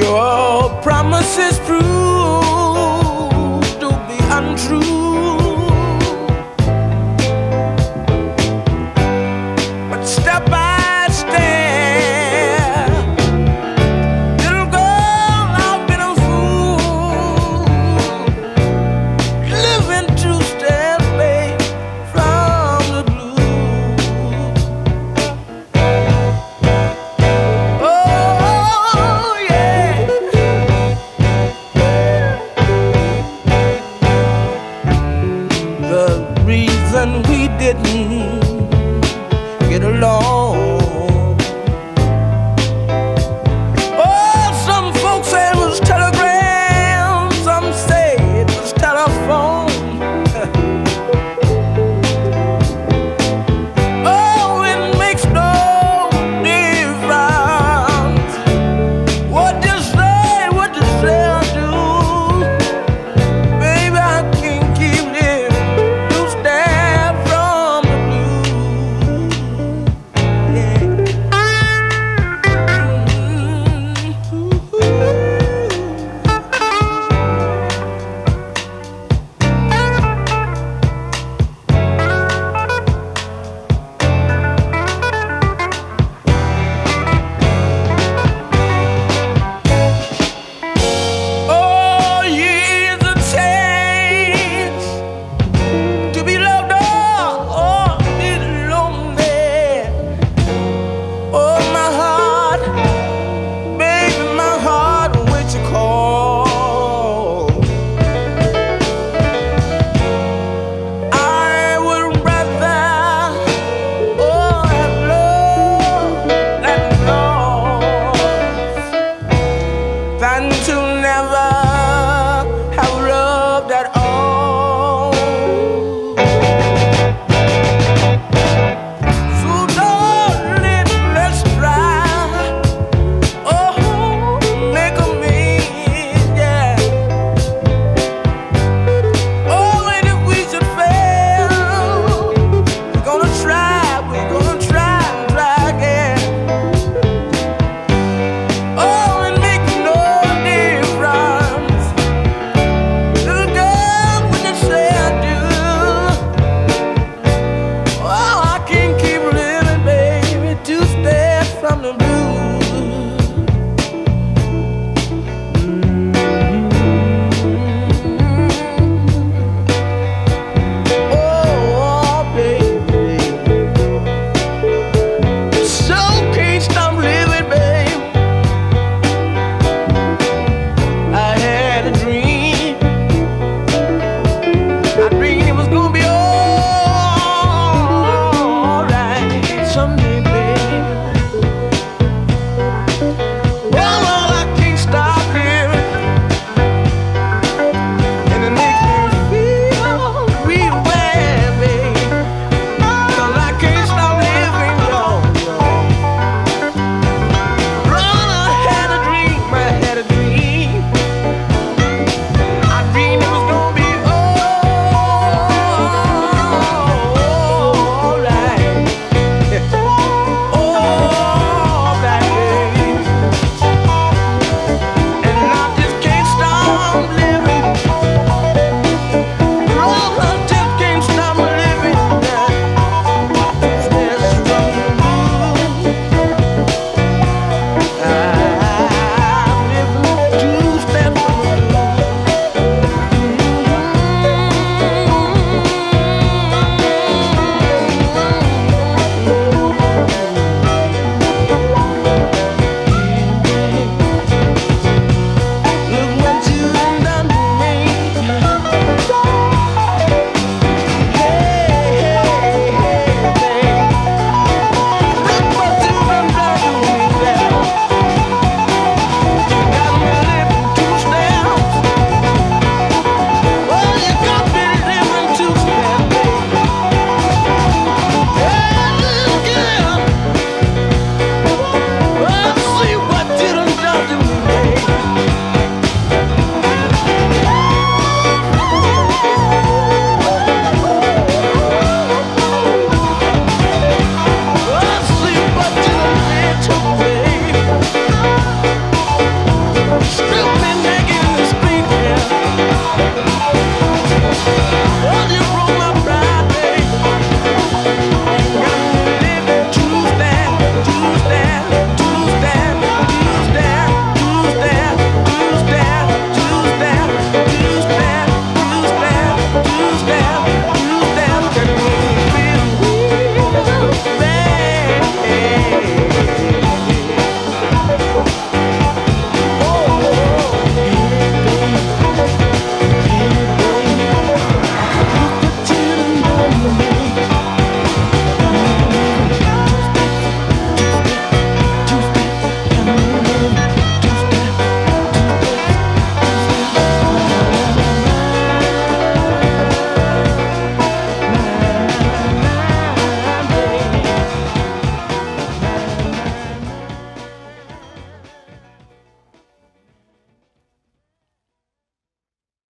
Your promises prove. reason we didn't get along.